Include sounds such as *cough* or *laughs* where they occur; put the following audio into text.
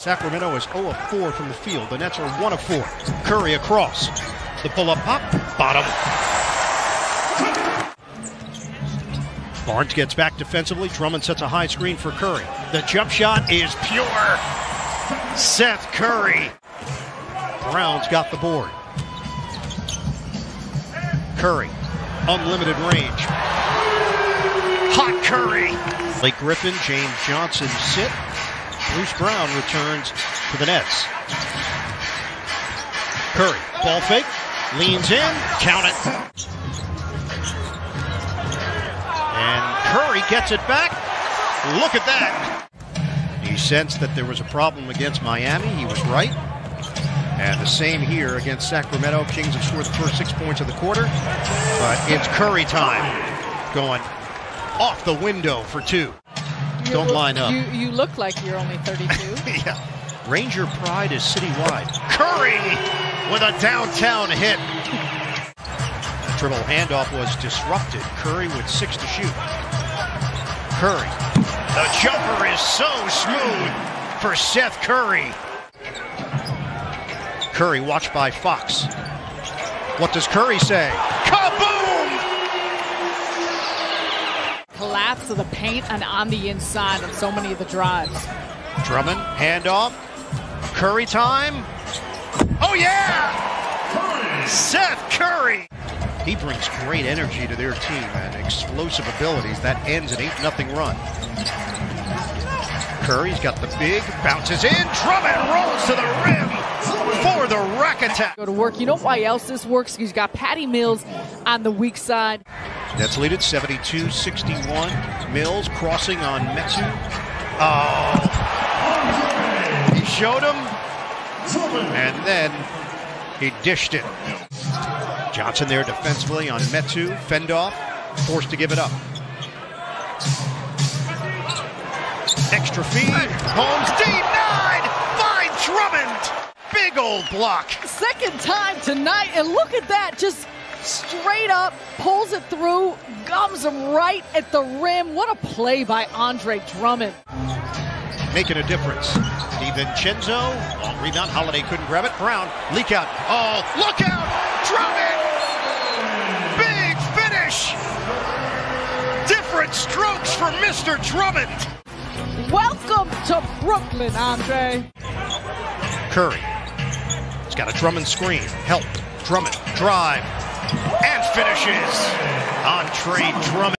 Sacramento is 0 of 4 from the field. The Nets are 1 of 4. Curry across. The pull up pop. Bottom. Barnes gets back defensively. Drummond sets a high screen for Curry. The jump shot is pure. Seth Curry. Brown's got the board. Curry. Unlimited range. Hot Curry. Blake Griffin, James Johnson sit. Bruce Brown returns to the Nets. Curry, ball fake, leans in, count it. And Curry gets it back. Look at that. He sensed that there was a problem against Miami. He was right. And the same here against Sacramento. Kings have scored the first six points of the quarter. But it's Curry time. Going off the window for two. You Don't line up. You, you look like you're only 32. *laughs* yeah. Ranger pride is citywide. Curry with a downtown hit. Dribble handoff was disrupted. Curry with six to shoot. Curry. The jumper is so smooth for Seth Curry. Curry watched by Fox. What does Curry say? Collapse of the paint and on the inside of so many of the drives. Drummond, handoff. Curry time. Oh, yeah! Seth Curry! He brings great energy to their team and explosive abilities. That ends an 8 0 run. Curry's got the big, bounces in. Drummond rolls to the rim for the rack attack. Go to work. You know why else this works? He's got Patty Mills on the weak side. Nets lead at 72 61. Mills crossing on Metu. Oh. He showed him, and then he dished it. Johnson there defensively on Metu. Fendoff forced to give it up. Extra feed. Holmes denied by Drummond. Big old block. Second time tonight, and look at that. Just straight up pulls it through, gums him right at the rim. What a play by Andre Drummond. making a difference. DiVincenzo, long rebound. Holiday couldn't grab it. Brown, leak out. Oh, look out! Drummond! Big finish! Different strokes for Mr. Drummond. Welcome to Brooklyn, Andre. Curry. He's got a Drummond screen. Help. Drummond, drive, and finishes. Andre Drummond.